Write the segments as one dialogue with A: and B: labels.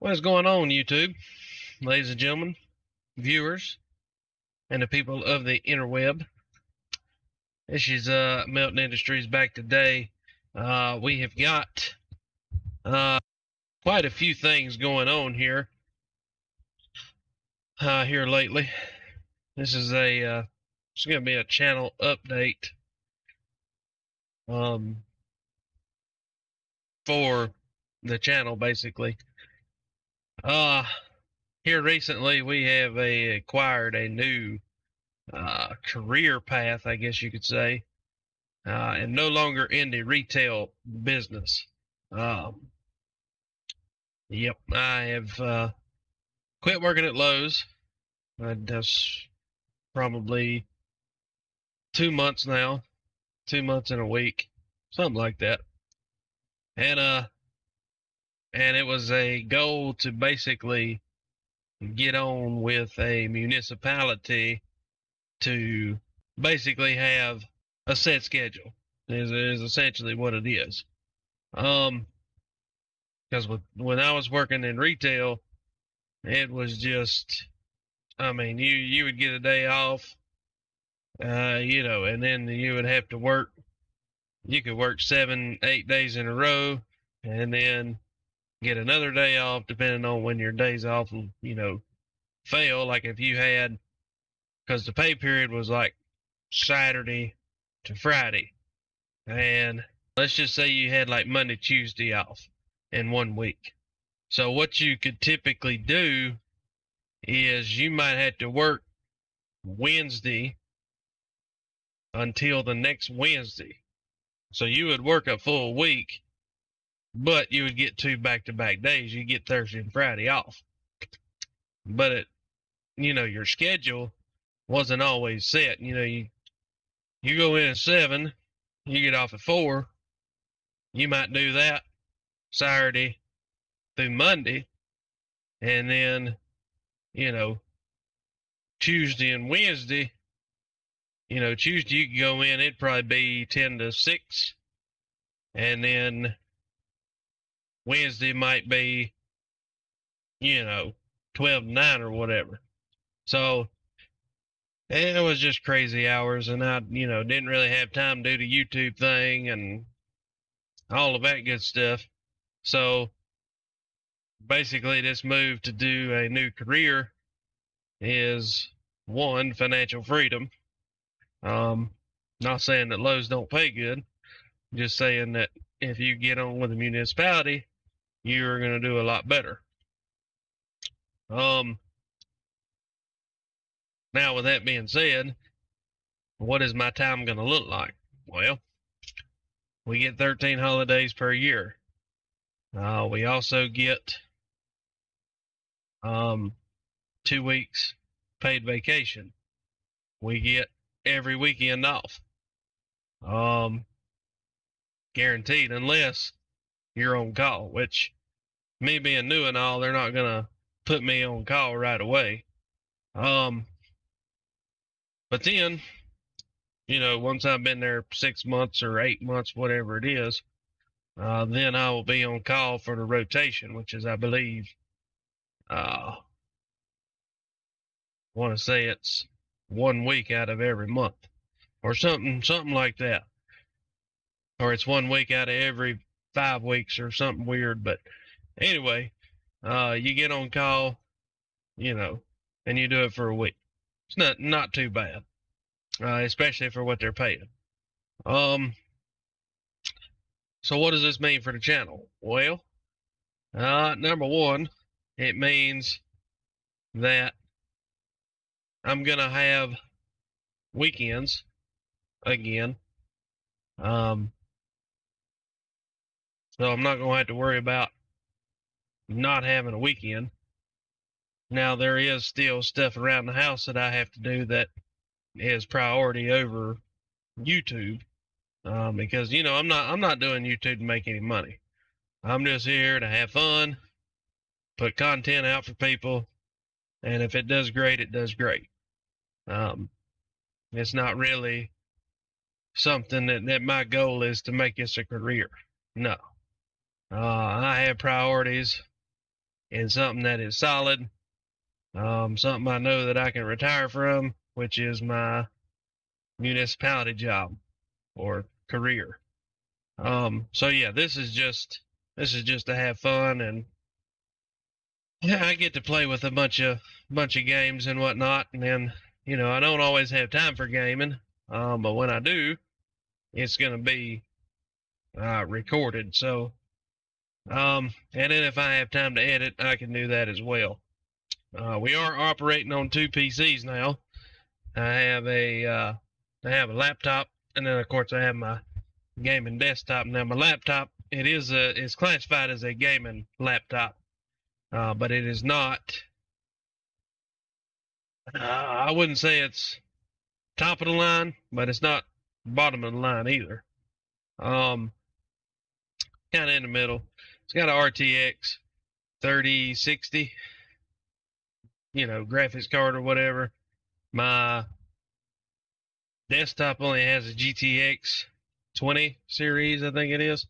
A: What is going on, YouTube? Ladies and gentlemen, viewers, and the people of the interweb. This is uh, Melton Industries back today. Uh, we have got uh, quite a few things going on here uh, here lately. This is a uh, it's going to be a channel update um, for the channel, basically. Uh, here recently we have a, acquired a new uh, career path, I guess you could say, uh, and no longer in the retail business. Um, yep, I have uh, quit working at Lowe's. Uh, that's probably two months now, two months in a week, something like that. And uh, and it was a goal to basically get on with a municipality to basically have a set schedule is, is essentially what it is. Um because when i was working in retail it was just i mean you you would get a day off uh you know and then you would have to work you could work seven eight days in a row and then get another day off depending on when your days off you know fail. Like if you had because the pay period was like saturday to friday and let's just say you had like monday tuesday off in one week. So what you could typically do is you might have to work wednesday until the next wednesday. So you would work a full week but you would get two back to back days. You get Thursday and Friday off. But it, you know, your schedule wasn't always set. You know, you you go in at seven, you get off at four. You might do that Saturday through Monday, and then, you know, Tuesday and Wednesday. You know, Tuesday you could go in, it'd probably be ten to six, and then Wednesday might be, you know, 12 to 9 or whatever. So it was just crazy hours, and I, you know, didn't really have time to do the YouTube thing and all of that good stuff. So basically, this move to do a new career is one financial freedom. Um, not saying that Lowe's don't pay good, just saying that if you get on with a municipality, you're going to do a lot better. Um, now, with that being said, what is my time going to look like? Well, we get 13 holidays per year. Uh, we also get um, two weeks paid vacation. We get every weekend off. Um, guaranteed, unless you're on call, which me being new and all, they're not gonna put me on call right away. Um, but then, you know, once I've been there six months or eight months, whatever it is, uh, then I will be on call for the rotation, which is, I believe, uh, want to say it's one week out of every month, or something, something like that, or it's one week out of every five weeks or something weird. But anyway, uh, you get on call, you know, and you do it for a week. It's not not too bad, uh, especially for what they're paying. Um. So what does this mean for the channel? Well, uh, number one, it means that I'm gonna have weekends again. Um, so I'm not going to have to worry about not having a weekend. Now there is still stuff around the house that I have to do that is priority over YouTube. Um, because you know I'm not I'm not doing YouTube to make any money. I'm just here to have fun, put content out for people, and if it does great, it does great. Um, it's not really something that, that my goal is to make this a career. No. Uh, I have priorities in something that is solid, um, something I know that I can retire from, which is my municipality job or career. Um, so yeah, this is just this is just to have fun and yeah, I get to play with a bunch of bunch of games and whatnot, and then you know I don't always have time for gaming, um, but when I do, it's gonna be uh, recorded. So, um, and then if I have time to edit, I can do that as well. Uh, we are operating on two PCs now. I have a uh, I have a laptop, and then of course I have my gaming desktop. Now my laptop it is a is classified as a gaming laptop uh, but it is not. Uh, I wouldn't say it's top of the line, but it's not bottom of the line either. Um, kind of in the middle. It's got an RTX 3060, you know, graphics card or whatever. My desktop only has a GTX 20 series, I think it is.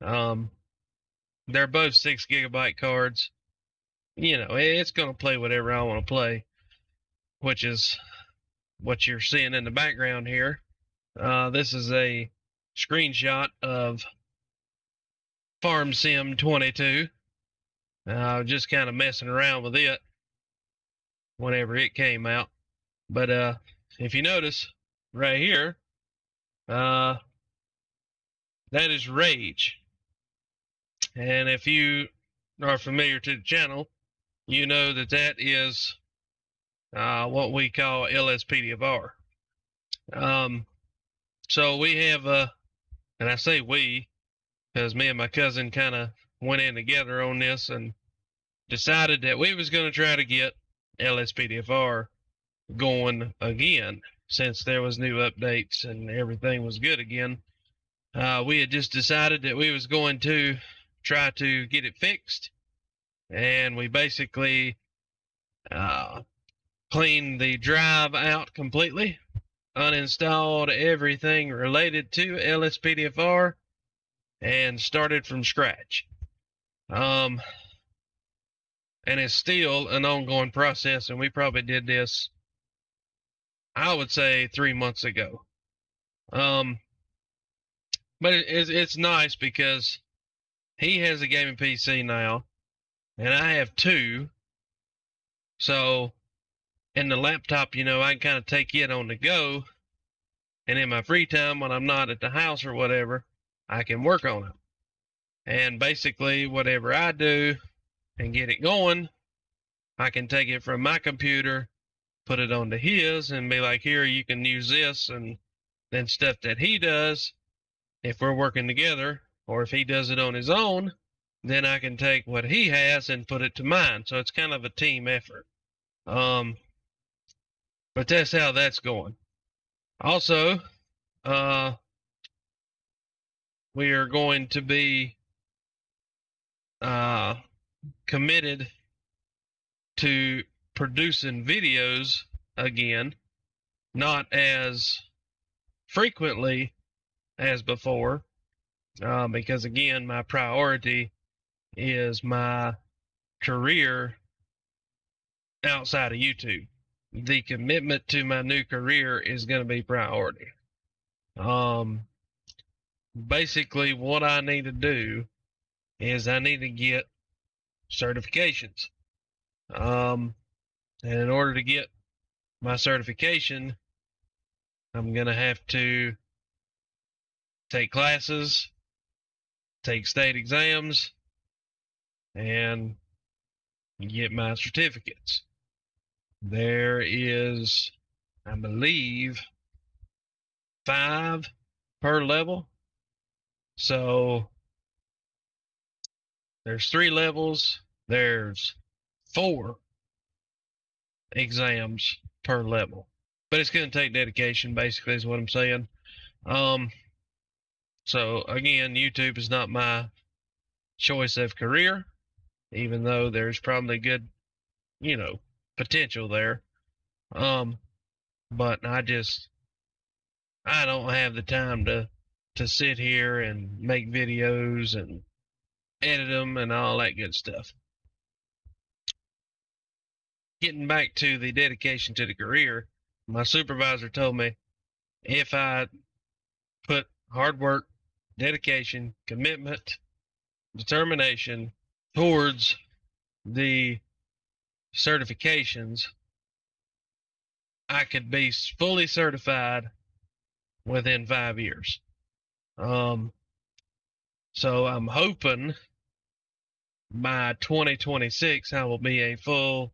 A: Um, they're both six gigabyte cards. You know, it's going to play whatever I want to play, which is what you're seeing in the background here. Uh, this is a screenshot of Farm Sim 22. Uh, I was just kind of messing around with it whenever it came out. But uh, if you notice right here, uh, that is Rage. And if you are familiar to the channel, you know that that is uh, what we call LSPDFR. Um, so we have, uh, and I say we, because me and my cousin kind of went in together on this and decided that we was going to try to get LSPDFR going again since there was new updates and everything was good again. Uh, we had just decided that we was going to try to get it fixed. And we basically uh, cleaned the drive out completely, uninstalled everything related to LSPDFR, and started from scratch. Um, and it's still an ongoing process, and we probably did this, I would say, three months ago. Um, but it, it's, it's nice because he has a gaming PC now, and I have two. So, in the laptop, you know, I can kind of take it on the go, and in my free time when I'm not at the house or whatever, I can work on it. And basically, whatever I do and get it going, I can take it from my computer, put it onto his, and be like, here, you can use this, and then stuff that he does, if we're working together, or if he does it on his own, then I can take what he has and put it to mine. So it's kind of a team effort. Um, but that's how that's going. Also, uh, we are going to be uh, committed to producing videos again, not as frequently as before, uh, because again, my priority is my career outside of YouTube. The commitment to my new career is going to be priority. Um, basically, what I need to do is I need to get certifications. Um, and in order to get my certification, I'm going to have to take classes, take state exams, and get my certificates. There is, I believe, five per level. So there's three levels. There's four exams per level. But it's going to take dedication, basically, is what I'm saying. Um, so again, YouTube is not my choice of career, even though there's probably good, you know, potential there. Um, but I just I don't have the time to to sit here and make videos and edit them and all that good stuff. getting back to the dedication to the career, my supervisor told me if I put hard work, dedication, commitment, determination towards the certifications, I could be fully certified within five years. Um, so I'm hoping by 2026 I will be a full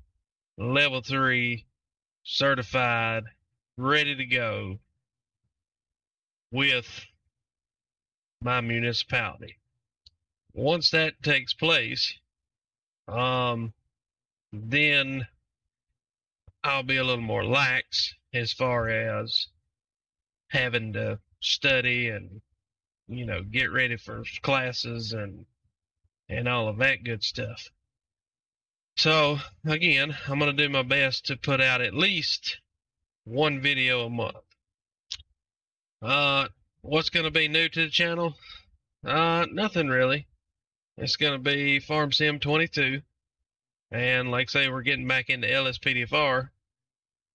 A: level three certified, ready to go with my municipality. Once that takes place, um, then I'll be a little more lax as far as having to study and you know get ready for classes and and all of that good stuff. So again, I'm gonna do my best to put out at least one video a month. Uh, what's gonna be new to the channel? Uh, nothing really. It's gonna be Farm Sim 22, and like say, we're getting back into LSPDFR.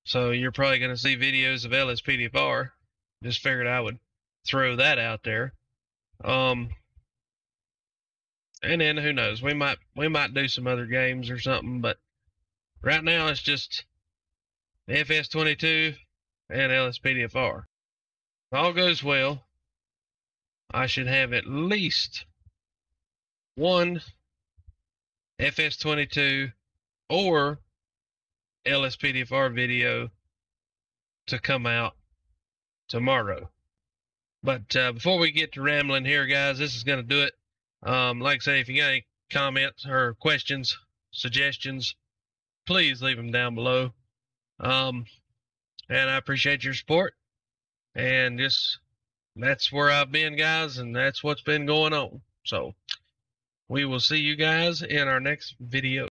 A: So you're probably gonna see videos of LSPDFR. Just figured I would throw that out there. Um, and then who knows? We might we might do some other games or something, but right now it's just FS22 and LSPDFR. If all goes well, I should have at least one FS22 or LSPDFR video to come out tomorrow. But uh, before we get to rambling here, guys, this is going to do it. Um, like I say, if you got any comments or questions, suggestions, please leave them down below. Um, and I appreciate your support. And just that's where I've been, guys, and that's what's been going on. So we will see you guys in our next video.